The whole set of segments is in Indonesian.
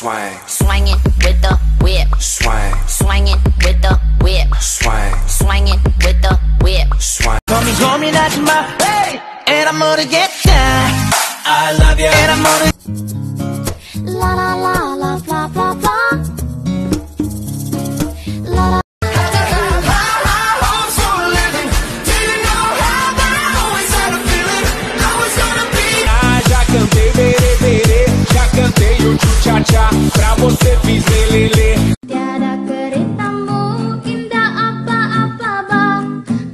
Swang. Swinging with the whip. Swang. Swinging with the whip. Swang. Swinging with the whip. Swang. 고민 고민하지 마. Hey. And I'm gonna get down. I love you. And I'm gonna. deixar pra você fizer Tiada keritamu indah apa-apa bah,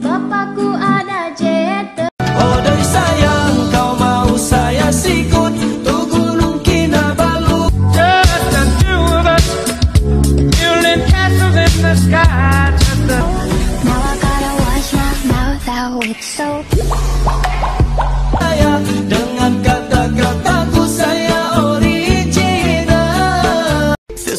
bapakku ada jet. Oh dari sayang kau mau saya sikut tu gunung Kinabalu. Just the two of us, building castles in the sky. Just the... Now I gotta wash my mouth out with soap.